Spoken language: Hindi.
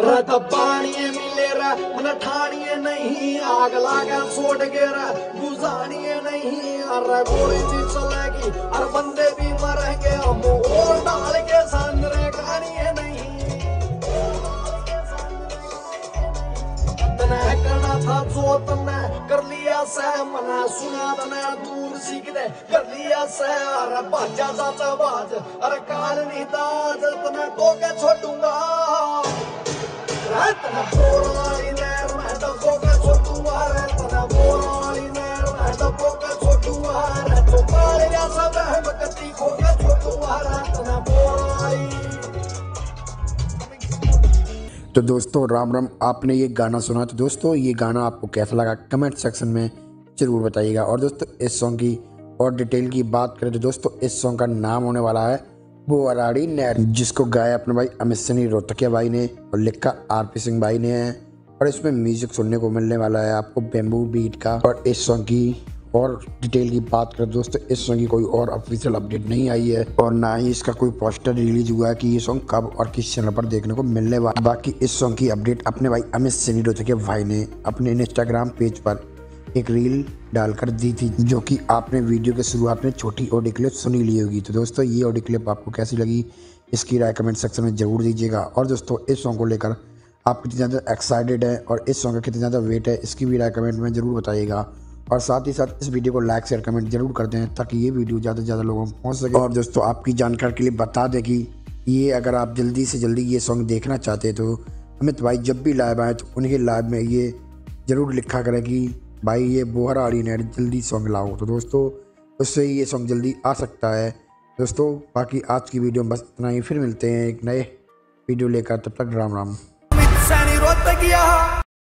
रत पानिए मिले रे, मन ठानिए नहीं, आग लागे छोड़ के रे गुजानिए नहीं, अरे गोली भी चलेगी और बंदे भी मरेंगे हम और डाल के सांदरे खानिए नहीं। तने करना था जो तने कर लिया से, मना सुना तने दूर सीख दे कर लिया से। अरे बाजा जाता बाज अरे काल नहीं ताज तने को के छोड़ूँगा। तो दोस्तों, राम राम, आपने ये गाना सुना। तो दोस्तों, ये गाना आपको कैसा लगा? कमेंट सेक्शन में ज़रूर बताइएगा। और दोस्तों, इस सॉन्ग की और डिटेल की बात करें तो दोस्तों, इस सॉन्ग का नाम होने वाला है वो अराड़ी नैर जिसको गाया अपने भाई अमित सनी रोहतकिया भाई ने और लिखा आर पी सिंह भाई ने। है और इसमें म्यूज़िक सुनने को मिलने वाला है आपको बेम्बू बीट का। और इस सॉन्ग की और डिटेल की बात करें दोस्तों, इस सॉन्ग की कोई और ऑफिशियल अपडेट नहीं आई है। और ना ही इसका कोई पोस्टर रिलीज़ हुआ है कि ये सॉन्ग कब और किस चैनल पर देखने को मिलने वाला बाकी इस सॉन्ग की अपडेट अपने भाई अमित सिनी के भाई ने अपने इंस्टाग्राम पेज पर एक रील डालकर दी थी, जो कि आपने वीडियो के शुरुआत में छोटी ऑडियो क्लिप सुनी ली होगी। तो दोस्तों, ये ऑडियो क्लिप आपको कैसी लगी, इसकी राय कमेंट सेक्शन में ज़रूर दीजिएगा। और दोस्तों, इस सॉन्ग को लेकर आप कितनी ज़्यादा एक्साइटेड है और इस सॉन्ग का कितना ज़्यादा वेट है, इसकी भी राय कमेंट में ज़रूर बताइएगा। और साथ ही साथ इस वीडियो को लाइक शेयर कमेंट ज़रूर कर दें, ताकि ये वीडियो ज़्यादा से ज़्यादा लोगों को पहुँच सके। और दोस्तों, आपकी जानकारी के लिए बता दें कि ये अगर आप जल्दी से जल्दी ये सॉन्ग देखना चाहते तो अमित भाई जब भी लाइव आए तो उनके लाइव में ये ज़रूर लिखा करें कि भाई, ये बोहर आड़ी नेट जल्दी सॉन्ग लाओ तो दोस्तों, उससे ही ये सॉन्ग जल्दी आ सकता है। दोस्तों, बाकी आज की वीडियो में बस इतना ही। फिर मिलते हैं एक नए वीडियो लेकर। तब तक राम राम।